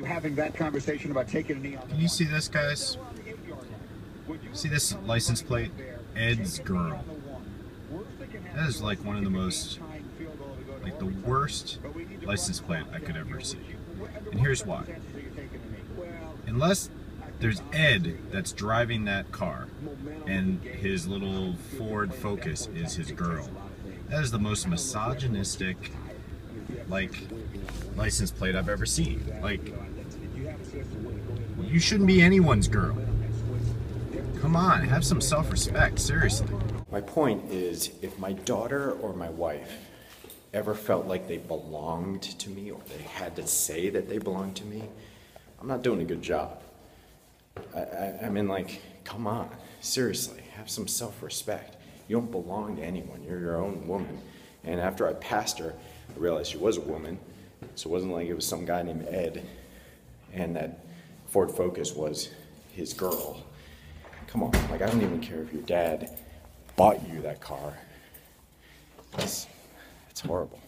You having that conversation about taking a knee on Can you see this, guys? See this license plate? Ed's girl. That is like one of the most, like the worst license plate I could ever see. And here's why. Unless there's Ed that's driving that car and his little Ford Focus is his girl. That is the most misogynistic, like, license plate I've ever seen. Like, you shouldn't be anyone's girl. Come on, have some self respect, seriously. My point is, if my daughter or my wife ever felt like they belonged to me or they had to say that they belonged to me, I'm not doing a good job. I, I, I mean, like, come on, seriously, have some self respect. You don't belong to anyone, you're your own woman. And after I passed her, I realized she was a woman, so it wasn't like it was some guy named Ed and that Ford Focus was his girl. Come on, like, I don't even care if your dad bought you that car. It's, it's horrible.